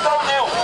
Então deu.